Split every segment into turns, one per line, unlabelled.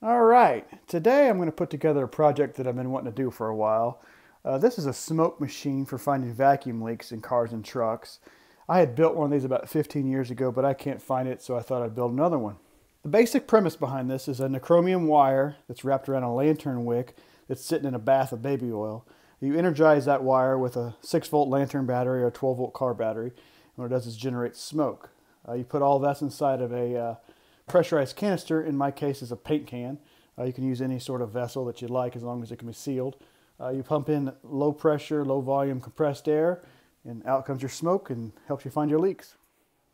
All right, today I'm going to put together a project that I've been wanting to do for a while. Uh, this is a smoke machine for finding vacuum leaks in cars and trucks. I had built one of these about 15 years ago, but I can't find it, so I thought I'd build another one. The basic premise behind this is a nichromium wire that's wrapped around a lantern wick that's sitting in a bath of baby oil. You energize that wire with a 6 volt lantern battery or a 12 volt car battery, and what it does is generate smoke. Uh, you put all this inside of a uh, pressurized canister, in my case, is a paint can. Uh, you can use any sort of vessel that you like as long as it can be sealed. Uh, you pump in low pressure, low volume compressed air, and out comes your smoke and helps you find your leaks.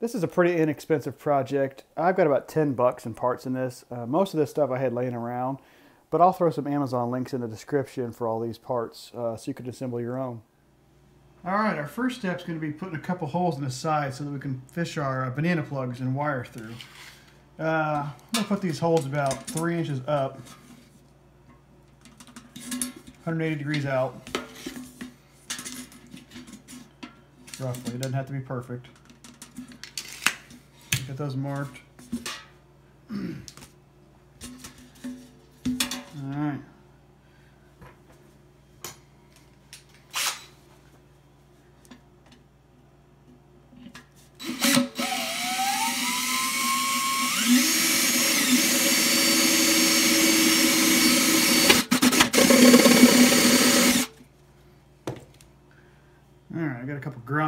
This is a pretty inexpensive project. I've got about 10 bucks in parts in this. Uh, most of this stuff I had laying around, but I'll throw some Amazon links in the description for all these parts uh, so you can assemble your own. All right, our first step is going to be putting a couple holes in the side so that we can fish our uh, banana plugs and wire through. Uh, I'm going to put these holes about three inches up, 180 degrees out, roughly. It doesn't have to be perfect. Get those marked.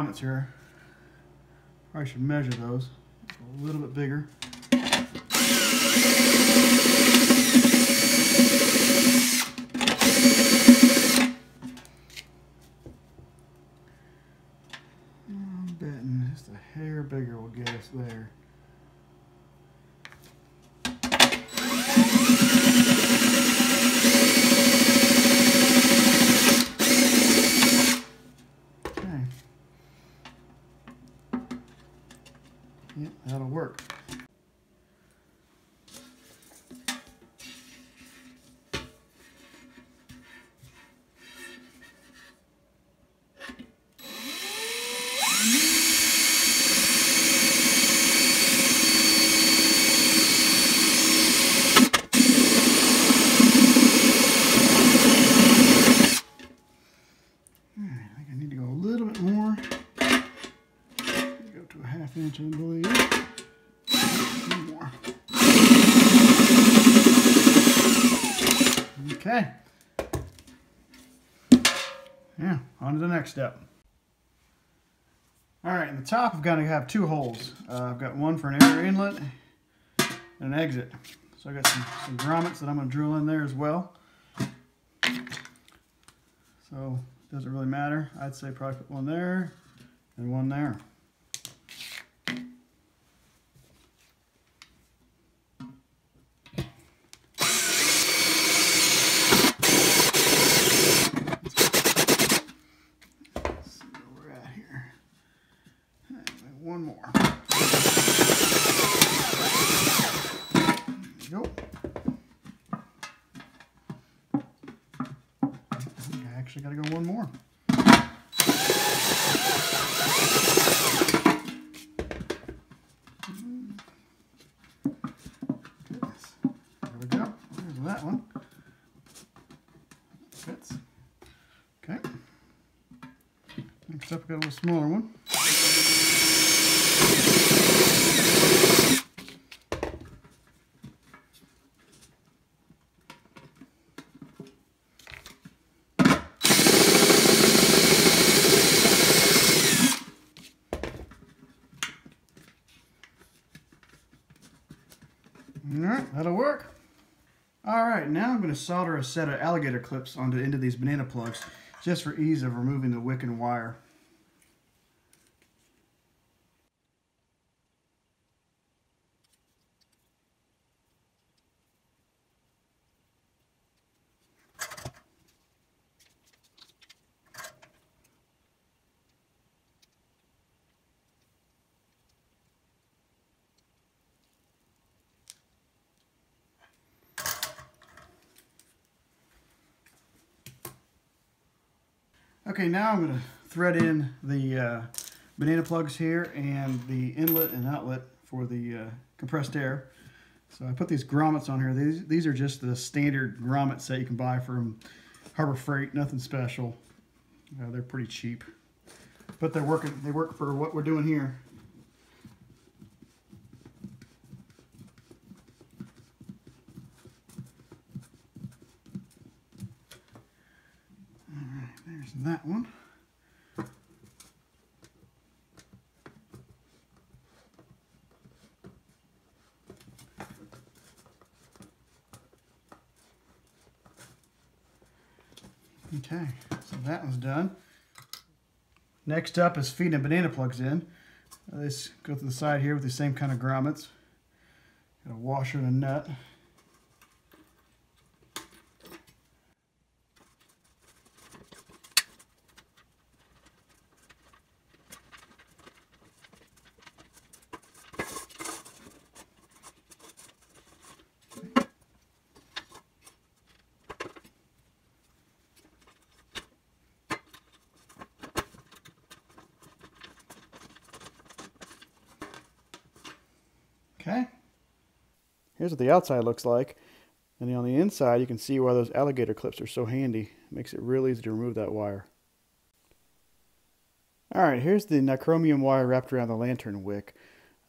Grommets here. Probably should measure those. A little bit bigger. I'm betting just a hair bigger will get us there. To go a little bit more. Go to a half inch, I believe. On to the next step. All right, in the top, I've got to have two holes. Uh, I've got one for an air inlet and an exit. So I got some, some grommets that I'm going to drill in there as well. So it doesn't really matter. I'd say probably put one there and one there. More. Go. I actually got to go one more. There we go. There's that one. Okay. Next up, we got a little smaller one. All right, that'll work. All right, now I'm going to solder a set of alligator clips onto the end of these banana plugs, just for ease of removing the wick and wire. Okay, now I'm going to thread in the uh, banana plugs here and the inlet and outlet for the uh, compressed air. So I put these grommets on here. These, these are just the standard grommets that you can buy from Harbor Freight, nothing special. Uh, they're pretty cheap. But they're working, they work for what we're doing here. That one. Okay, so that one's done. Next up is feeding banana plugs in. Let's go to the side here with the same kind of grommets. Got a washer and a nut. Okay. Here's what the outside looks like. And on the inside, you can see why those alligator clips are so handy. It makes it real easy to remove that wire. Alright, here's the nichromium wire wrapped around the lantern wick.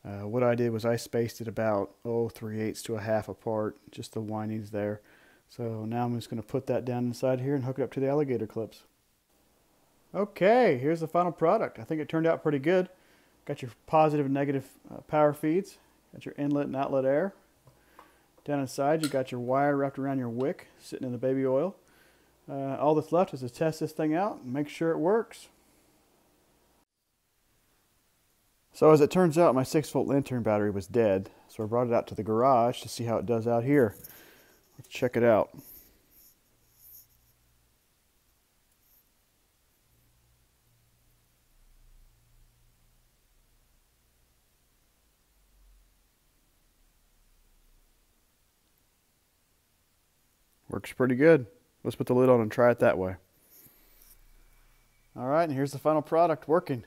Uh, what I did was I spaced it about, oh, 3 eighths to a half apart, just the windings there. So now I'm just going to put that down inside here and hook it up to the alligator clips. Okay, here's the final product. I think it turned out pretty good. Got your positive and negative uh, power feeds. Got your inlet and outlet air. Down inside, you got your wire wrapped around your wick, sitting in the baby oil. Uh, all that's left is to test this thing out and make sure it works. So as it turns out, my 6 volt lantern battery was dead, so I brought it out to the garage to see how it does out here. Let's check it out. Works pretty good. Let's put the lid on and try it that way. All right, and here's the final product working.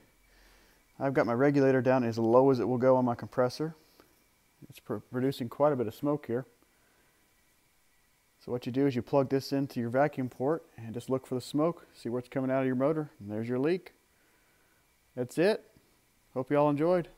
I've got my regulator down as low as it will go on my compressor. It's pr producing quite a bit of smoke here. So what you do is you plug this into your vacuum port and just look for the smoke, see what's coming out of your motor, and there's your leak. That's it. Hope you all enjoyed.